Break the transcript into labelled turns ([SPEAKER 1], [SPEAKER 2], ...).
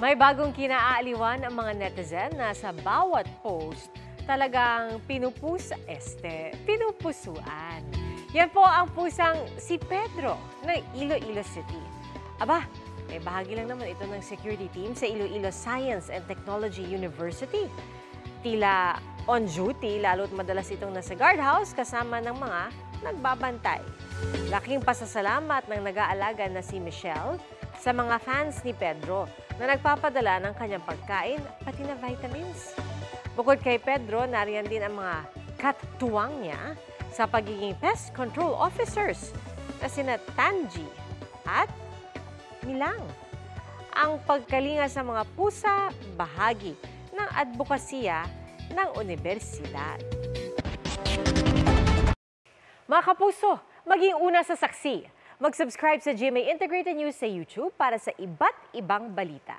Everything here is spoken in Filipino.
[SPEAKER 1] May bagong kinaaaliwan ang mga netizen na sa bawat post talagang pinupusa, este, pinupusuan. Yan po ang pusang si Pedro ng Iloilo City. Aba, may bahagi lang naman ito ng security team sa Iloilo Science and Technology University. Tila on duty, lalo't madalas itong nasa guardhouse kasama ng mga nagbabantay. Laking pasasalamat ng nag-aalaga na si Michelle sa mga fans ni Pedro na nagpapadala ng kanyang pagkain pati na vitamins. Bukod kay Pedro, nariyan din ang mga katuwang niya sa pagiging pest control officers na sina Tanji at Milang. Ang pagkalinga sa mga pusa, bahagi ng advokasya ng universidad. Mga kapuso, maging una sa saksi. Mag-subscribe sa GMA Integrated News sa YouTube para sa iba't ibang balita.